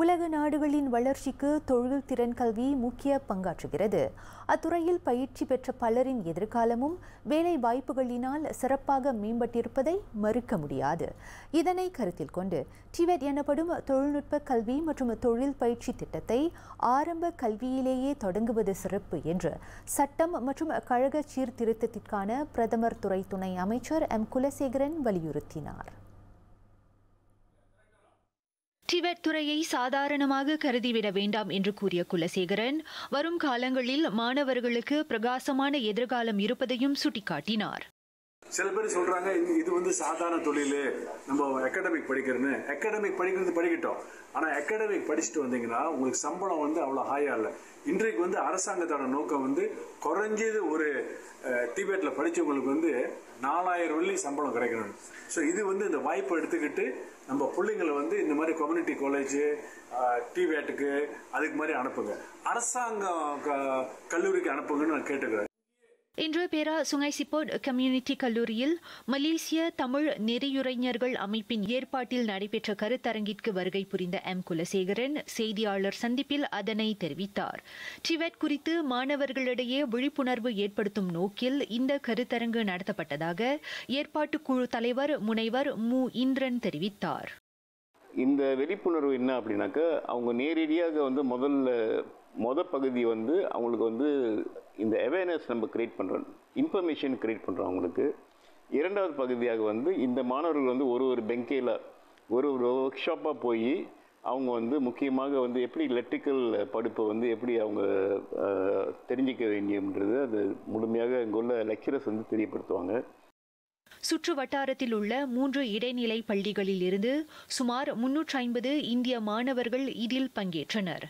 உலக நாடுகளின் வளர்ச்சிக்கு தொழில் திறன் கல்வி முக்கிய பங்காற்றுகிறது. அத்துறையில் பயிற்சி பெற்ற பலரின் எதிர்காலமும் வேலை வாய்ப்புகளினால் சிறப்பாக மேம்பட்டிருப்பதை மறுக்க முடியாது. இதனை கருத்தில் கொண்டு டிவெட் எனப்படும் தொழில்நுட்ப கல்வி மற்றும் தொழில் பயிற்சி திட்டத்தை ஆரம்ப கல்வியிலேயே தொடங்குவது சிறப்பு என்று சட்டம் மற்றும் கழக சீர்திருத்தத்திற்கான பிரதமர் துறை துணை அமைச்சர் எம். குலசேகரன் வலியுறுத்தினார். டிபெட் துறையை சாதாரணமாக கருதிவிட வேண்டாம் என்று கூறிய குலசேகரன் வரும் காலங்களில் மாணவர்களுக்கு பிரகாசமான எதிர்காலம் இருப்பதையும் சுட்டிக்காட்டினார். சில பேர் சொல்றாங்க இது- இது வந்து சாதாரண தொழில். நம்ம அகாடமிக் படிக்கிறேன்னு அகாடமிக் படிக்கிறது படிக்கட்டும். ஆனா அகாடமிக் படிச்சுட்டு வந்தீங்கன்னா உங்களுக்கு சம்பளம் வந்து அவ்வளவு ஹாயா இல்ல. இன்றைக்கு வந்து அரசாங்கத்தோட நோக்கம் வந்து குறைஞ்சது ஒரு டிபேட்ல படிச்சவங்களுக்கு வந்து நாலாயிரம் வெள்ளி சம்பளம் கிடைக்கணும். ஸோ இது வந்து இந்த வாய்ப்பை எடுத்துக்கிட்டு நம்ம பிள்ளைங்களை வந்து இந்த மாதிரி கம்யூனிட்டி காலேஜ் டிவேட்டுக்கு அதுக்கு மாதிரி அனுப்புங்க. அரசாங்கம் க- கல்லூரிக்கு அனுப்புங்கன்னு நான் கேட்டுக்கிறேன். இன்று பேரா சுங்கை சிப்போட் கம்யூனிட்டி கல்லூரியில் மலேசிய தமிழ் நெறியுரைஞர்கள் அமைப்பின் ஏற்பாட்டில் நடைபெற்ற கருத்தரங்கிற்கு வருகை புரிந்த எம். குலசேகரன் செய்தியாளர் சந்திப்பில் அதனை தெரிவித்தார். டிவெட் குறித்து மாணவர்களிடையே விழிப்புணர்வு ஏற்படுத்தும் நோக்கில் இந்த கருத்தரங்கு நடத்தப்பட்டதாக ஏற்பாட்டுக் குழு தலைவர் முனைவர் மு. இந்திரன் தெரிவித்தார். இந்த விழிப்புணர்வு என்ன அப்படின்னாக்கா அவங்க நேரடியாக வந்து முதல்ல மொத பகுதி வந்து அவங்களுக்கு வந்து இந்த அவேர்னஸ் நம்ம க்ரியேட் பண்ணுறோம் இன்ஃபர்மேஷன் க்ரியேட் பண்ணுறோம் அவங்களுக்கு. இரண்டாவது பகுதியாக வந்து இந்த மாணவர்கள் வந்து ஒரு ஒரு பெங்கையில் ஒரு ஒரு ஒர்க் ஷாப்பாக போய் அவங்க வந்து முக்கியமாக வந்து எப்படி எலக்ட்ரிக்கல் படிப்பை வந்து எப்படி அவங்க தெரிஞ்சிக்க வேண்டியன்றது அது முழுமையாக இங்கே உள்ள லெக்சரர்ஸ் வந்து தெரியப்படுத்துவாங்க. சுற்று வட்டாரத்தில் உள்ள மூன்று இடைநிலை பள்ளிகளில் இருந்து சுமார் முன்னூற்றி ஐம்பது இந்திய மாணவர்கள் இதில் பங்கேற்றனர்.